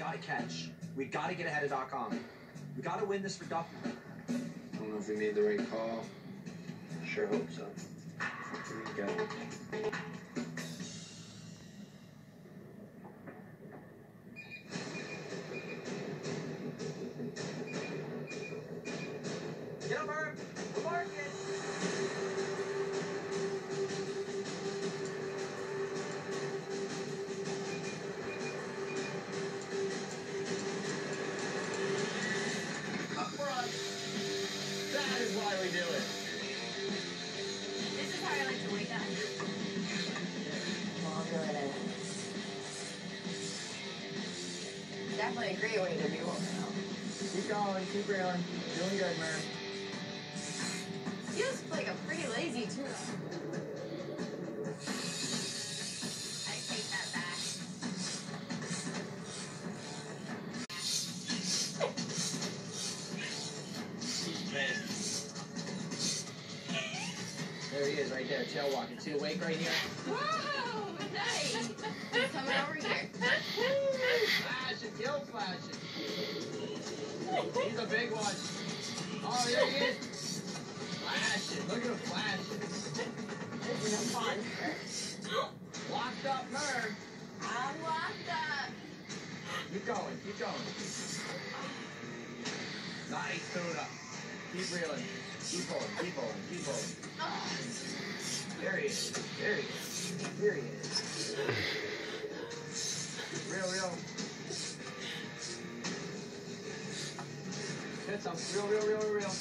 Gotta catch. We gotta get ahead of .com. We gotta win this for Duffy. I don't know if we made the right call. Sure hope so. Here we go. Get up, Herb. We're marking. That is why we do it. This is how I like to wake up. longer than it is. Definitely agree when you do now. Keep going, keep reeling. Doing good, man. Feels like a pretty lazy too. There he is, right there, tail walking. See the wake right here? Whoa, nice. Coming over here. Flashing, kill flashing. He's a big one. Oh, there he is. Flashing, look at him flashing. This is a monster. Locked up Merv. I'm locked up. Keep going, keep going. Nice tuna. Keep reeling. Keep pulling, keep pulling, keep pulling. There he is. There he is. There he is. Reel, reel. Hit some. Reel, reel, reel, reel.